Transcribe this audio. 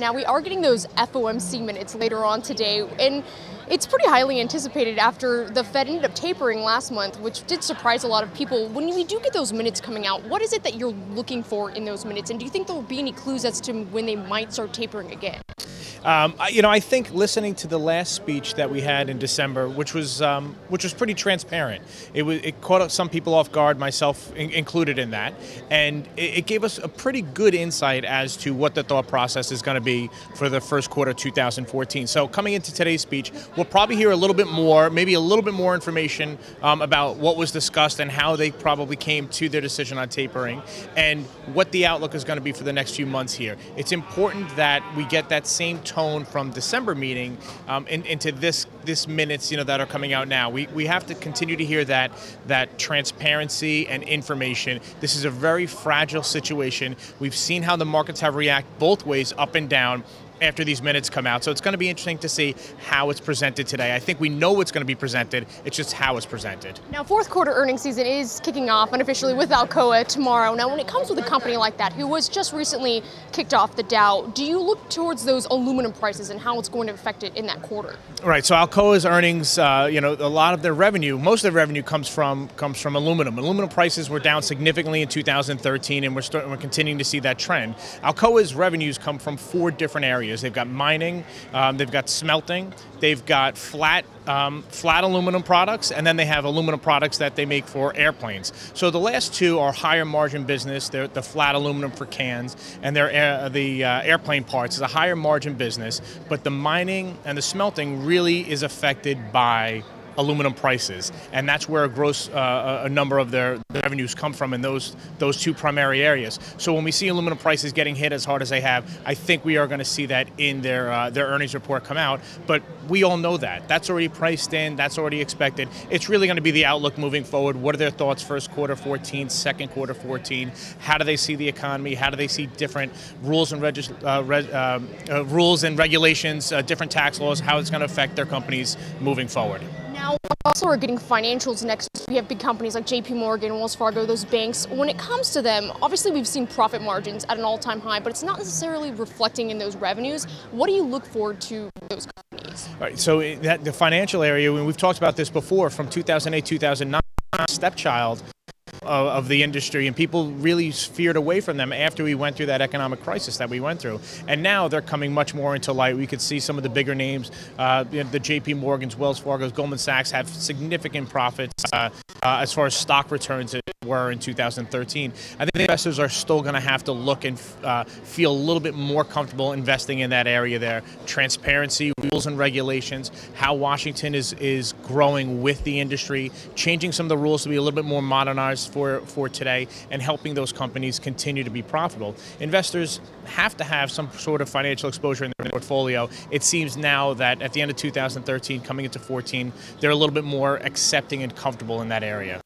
Now, we are getting those FOMC minutes later on today, and it's pretty highly anticipated after the Fed ended up tapering last month, which did surprise a lot of people. When we do get those minutes coming out, what is it that you're looking for in those minutes? And do you think there will be any clues as to when they might start tapering again? Um, you know, I think listening to the last speech that we had in December, which was um, which was pretty transparent, it was it caught some people off guard, myself in, included in that, and it, it, gave us a pretty good insight as to what the thought process is going to be for the first quarter 2014. So coming into today's speech, we'll probably hear a little bit more, maybe a little bit more information um, about what was discussed and how they probably came to their decision on tapering, and what the outlook is going to be for the next few months here. It's important that we get that same tone from December meeting um, in, into this this minutes you know that are coming out now. We, we have to continue to hear that that transparency and information. This is a very fragile situation. We've seen how the markets have reacted both ways, up and down after these minutes come out. So it's going to be interesting to see how it's presented today. I think we know what's going to be presented. It's just how it's presented. Now, fourth quarter earnings season is kicking off unofficially with Alcoa tomorrow. Now, when it comes with a company like that who was just recently kicked off the Dow, do you look towards those aluminum prices and how it's going to affect it in that quarter? Right. So Alcoa's earnings, uh, you know, a lot of their revenue, most of their revenue comes from comes from aluminum. Aluminum prices were down significantly in 2013, and we're we're continuing to see that trend. Alcoa's revenues come from four different areas areas. They've got mining, um, they've got smelting, they've got flat um, flat aluminum products, and then they have aluminum products that they make for airplanes. So the last two are higher margin business. They're the flat aluminum for cans, and they're air, the uh, airplane parts is a higher margin business. But the mining and the smelting really is affected by aluminum prices, and that's where a gross uh, a number of their revenues come from in those those two primary areas. So when we see aluminum prices getting hit as hard as they have, I think we are going to see that in their uh, their earnings report come out. But we all know that that's already priced in, that's already expected. It's really going to be the outlook moving forward. What are their thoughts first quarter 14, second quarter 14? How do they see the economy? How do they see different rules and uh, re- um, uh, rules and regulations, uh, different tax laws, how it's going to affect their companies moving forward? Now, also are getting financials next. We have big companies like JP Morgan, Wells Fargo, those banks. When it comes to them, obviously we've seen profit margins at an all-time high, but it's not necessarily reflecting in those revenues. What do you look forward to those companies? All right, so that, the financial area, we've talked about this before, from 2008, 2009, stepchild of, the industry, and people really feared away from them after we went through that economic crisis that we went through. And now they're coming much more into light. We could see some of the bigger names, uh, the J.P. Morgans, Wells Fargo's, Goldman Sachs have significant profits uh, uh, as far as stock returns were in 2013. I think investors are still going to have to look and uh, feel a little bit more comfortable investing in that area there. Transparency, rules and regulations, how Washington is is growing with the industry, changing some of the rules to be a little bit more modernized for for today, and helping those companies continue to be profitable. Investors have to have some sort of financial exposure in their portfolio. It seems now that at the end of 2013, coming into 14, they're a little bit more accepting and comfortable in that area.